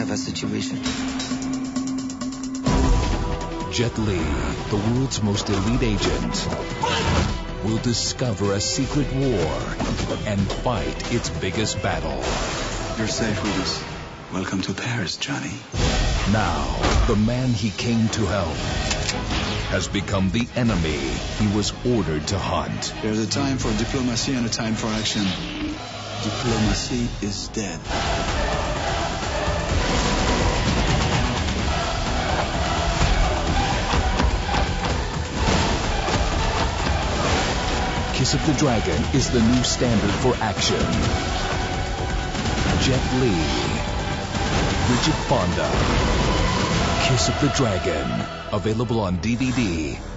of a situation. Jet Li, the world's most elite agent, will discover a secret war and fight its biggest battle. You're safe with us. Welcome to Paris, Johnny. Now, the man he came to help has become the enemy he was ordered to hunt. There's a time for diplomacy and a time for action. Diplomacy is dead. Kiss of the Dragon is the new standard for action. Jet Li, Bridget Fonda, Kiss of the Dragon, available on DVD